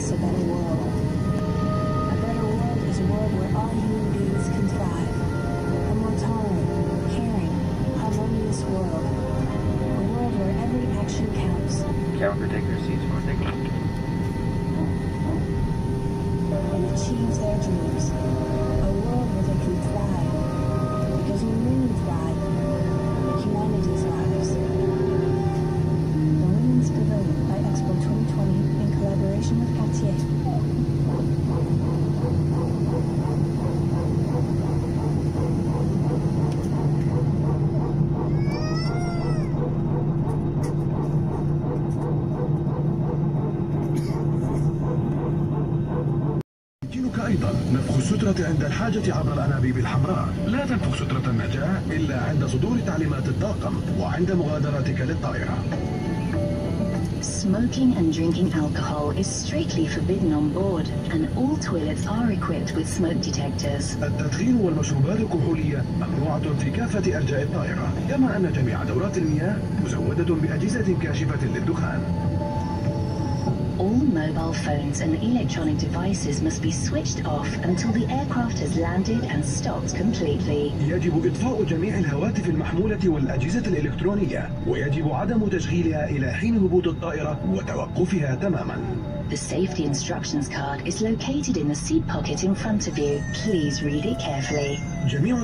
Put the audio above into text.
makes a better world. A better world is a world where all human beings can thrive. A more tolerant, caring, harmonious world. A world where every action counts Count take your seats for take and achieves their dreams. أيضا نفخ السترة عند الحاجة عبر الأنابيب الحمراء. لا تنفخ سترة النجاة إلا عند صدور تعليمات الطاقم وعند مغادرتك للطائرة. Smoking and drinking alcohol is strictly forbidden on board, and all toilets are equipped with smoke detectors. التدخين والمشروبات الكحولية ممنوعة في كافة أرجاء الطائرة كما أن جميع دورات المياه مزودة بأجهزة كاشفة للدخان. All mobile phones and electronic devices must be switched off until the aircraft has landed and stopped completely. يجب إطفاء جميع الهواتف المحمولة والأجهزة الإلكترونية ويجب عدم تشغيلها إلى حين هبوط الطائرة وتوقفها تماما The safety instructions card is located in the seat pocket in front of you. Please read it carefully. جميع